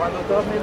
Cuando tomen...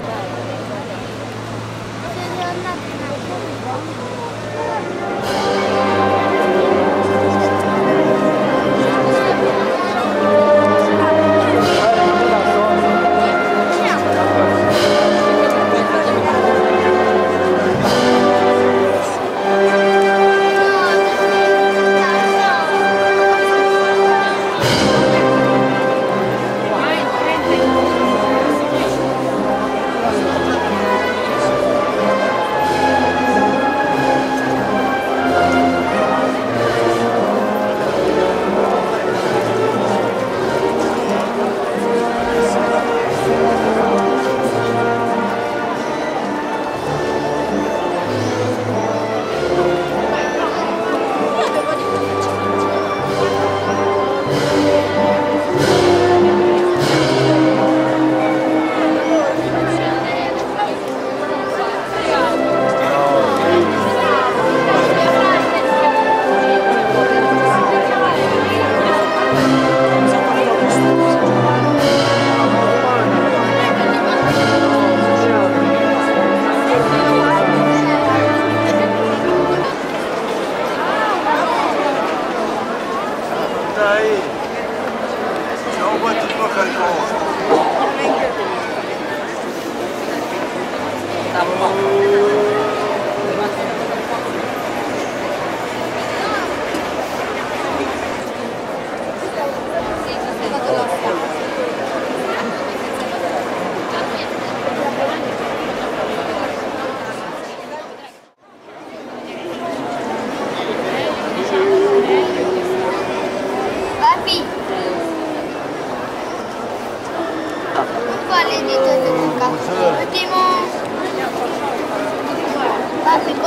mare.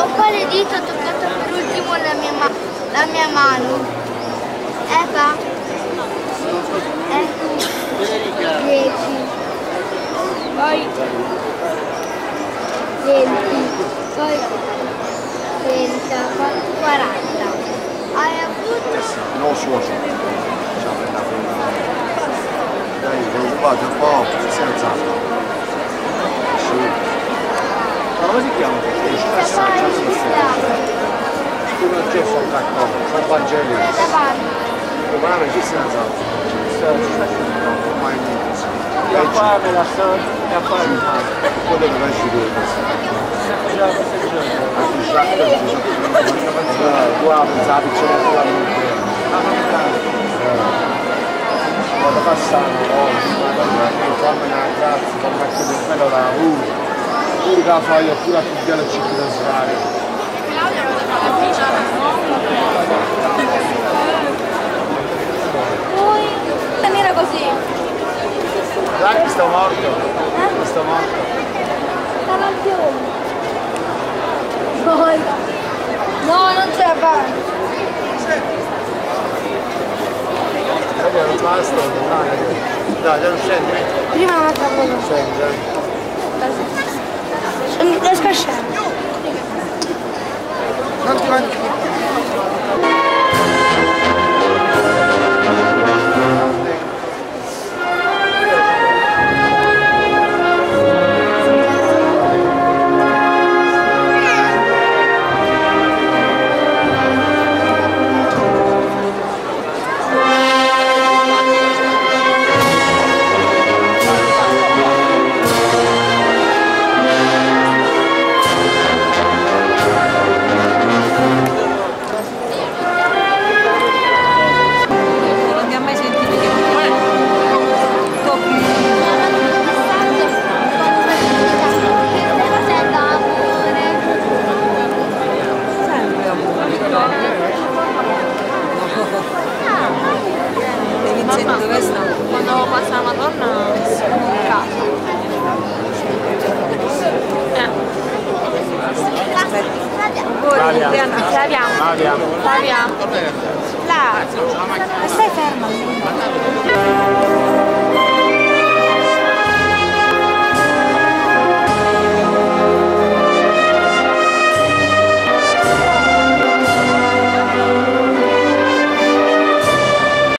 Con quale dito ho toccato per ultimo la mia, ma- la mia mano? Eh, pa? Eh? 10. Poi 20. Poi 30. Poi 40. Hai avuto siamo andati Dai, preoccupate un po', si come si chiama? Come il gesso attacco, San Vangelo. Ma non ci si è alzato. Ormai niente. La fame, la sonno, la fame. Quello che vai su due. Già queste giorni. Qua pensavo che c'era quella Quando passano, madonna, che fammi una grazia, come che del bello lavoro. Pure che la fai io, pure a pigliare il ciclo da sfare. Era così. Dai, sto morto. Sto morto. Campione. Poi. No, non ce la fa. Vabbè, non basta, dai. Dai, non scendi. Prima un'altra cosa. Scendi, dai. Non riesco Quando passa la Madonna in casa. Flavia. Flavia. Flavia. Stai ferma.